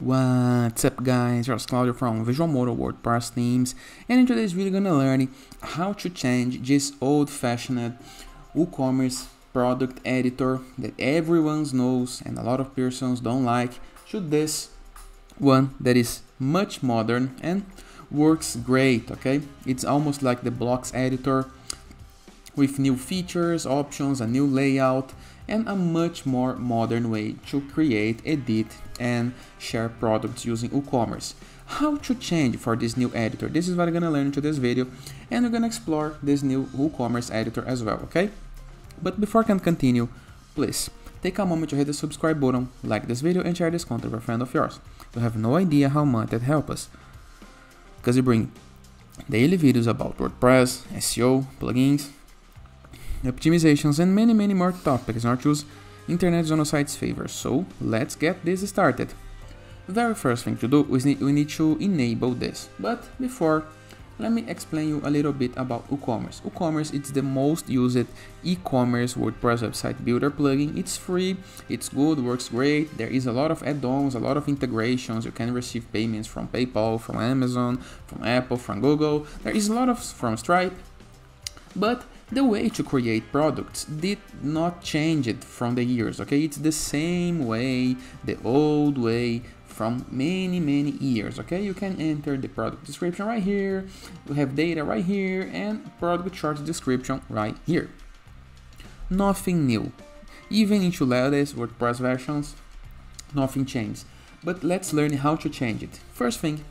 What's up guys, it's Claudio from Visualmodo WordPress themes and in today's video gonna learn how to change this old-fashioned WooCommerce product editor that everyone knows and a lot of persons don't like to this one that is much modern and works great, okay? It's almost like the blocks editor with new features, options, a new layout, and a much more modern way to create, edit, and share products using WooCommerce. How to change for this new editor? This is what I'm gonna learn in this video, and we're gonna explore this new WooCommerce editor as well, okay? But before I can continue, please take a moment to hit the subscribe button, like this video, and share this content with a friend of yours. You have no idea how much that helps us, because we bring daily videos about WordPress, SEO, plugins, optimizations, and many, many more topics not choose Internet site's favor. So let's get this started. The very first thing to do is we need to enable this. But before, let me explain you a little bit about WooCommerce. WooCommerce is the most used e-commerce WordPress website builder plugin. It's free, it's good, works great. There is a lot of add-ons, a lot of integrations. You can receive payments from PayPal, from Amazon, from Apple, from Google. There is a lot of from Stripe. But the way to create products did not change it from the years, okay? It's the same way, the old way from many, many years, okay? You can enter the product description right here, we have data right here, and product short description right here. Nothing new. Even into latest WordPress versions, nothing changed. But let's learn how to change it. First thing,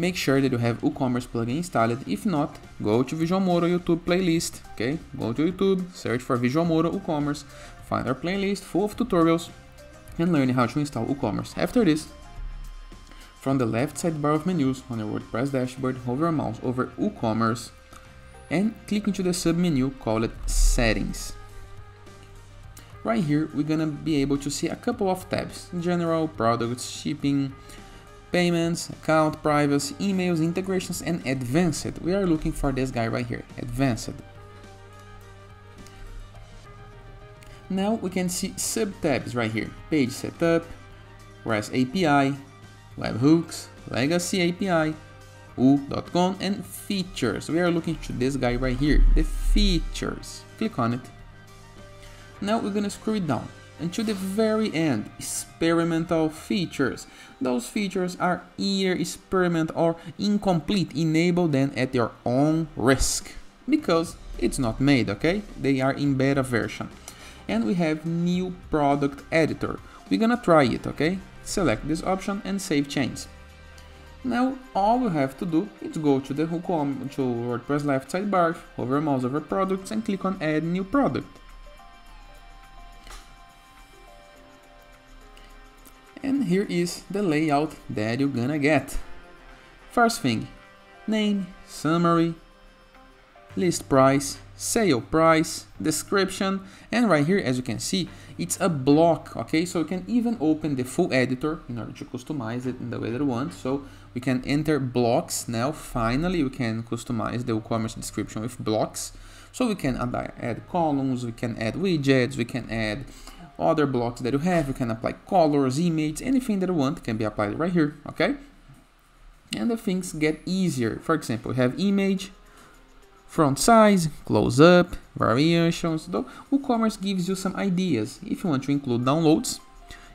make sure that you have WooCommerce plugin installed. If not, go to Visualmodo YouTube playlist, okay? Go to YouTube, search for Visualmodo WooCommerce, find our playlist full of tutorials, and learn how to install WooCommerce. After this, from the left sidebar of menus on your WordPress dashboard, hover your mouse over WooCommerce and click into the submenu called Settings. Right here, we're gonna be able to see a couple of tabs, General, Products, Shipping, payments, account, privacy, emails, integrations, and advanced. We are looking for this guy right here, advanced. Now we can see sub-tabs right here, page setup, REST API, webhooks, legacy API, woo.com, and features. We are looking to this guy right here, the features. Click on it. Now we're gonna scroll it down and to the very end, experimental features. Those features are either experiment or incomplete, enable them at your own risk. Because it's not made, okay? They are in beta version. And we have new product editor. We're gonna try it, okay? Select this option and save change. Now all we have to do is go to the to WordPress left sidebar, hover mouse over products and click on add new product. Here is the layout that you're gonna get. First thing, name, summary, list price, sale price, description, and right here, as you can see, it's a block, okay? So you can even open the full editor in order to customize it in the way that you want. So we can enter blocks now. Finally, we can customize the WooCommerce description with blocks. So we can add columns, we can add widgets, we can add other blocks that you have. You can apply colors, images, anything that you want can be applied right here, okay? And the things get easier. For example, we have image, front size, close up, variations. Though WooCommerce gives you some ideas. If you want to include downloads,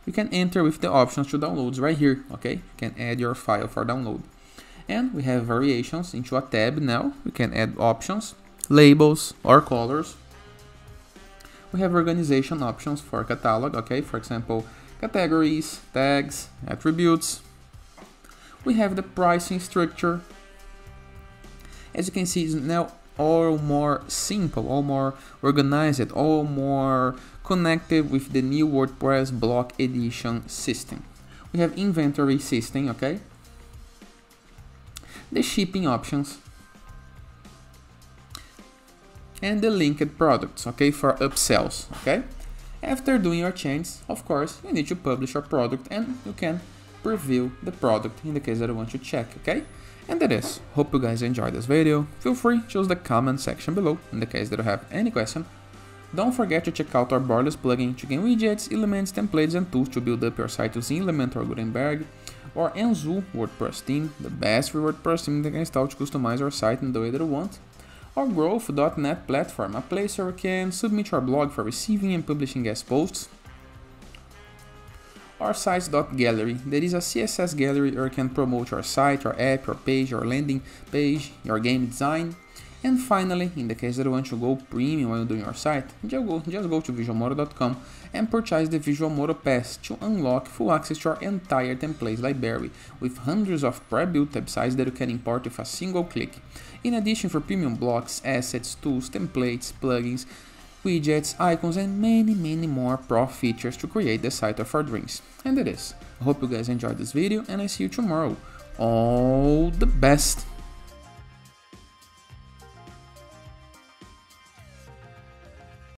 you can enter with the options to downloads right here, okay? You can add your file for download. And we have variations into a tab now. We can add options, labels, or colors we have organization options for catalog, okay, for example, categories, tags, attributes. We have the pricing structure. As you can see, it's now all more simple, all more organized, all more connected with the new WordPress block edition system. We have inventory system, okay? The shipping options, and the linked products, okay, for upsells, okay? After doing your change, of course, you need to publish your product and you can preview the product in the case that you want to check, okay? And that is. Hope you guys enjoyed this video. Feel free to use the comment section below in the case that you have any question. Don't forget to check out our Borderless plugin to gain widgets, elements, templates and tools to build up your site using Elementor Gutenberg, or Enzu WordPress theme, the best free WordPress theme that can install to customize your site in the way that you want, or Growth.net platform, a place where you can submit your blog for receiving and publishing guest posts, or sites.gallery, that is a CSS gallery where you can promote your site, your app, your page, your landing page, your game design, and finally, in the case that you want to go premium while doing your site, just go, just go to visualmodo.com and purchase the Visualmodo Pass to unlock full access to our entire templates library with hundreds of pre-built websites that you can import with a single click. In addition for premium blocks, assets, tools, templates, plugins, widgets, icons, and many, many more pro features to create the site of our dreams. And it is. I hope you guys enjoyed this video and I see you tomorrow. All the best!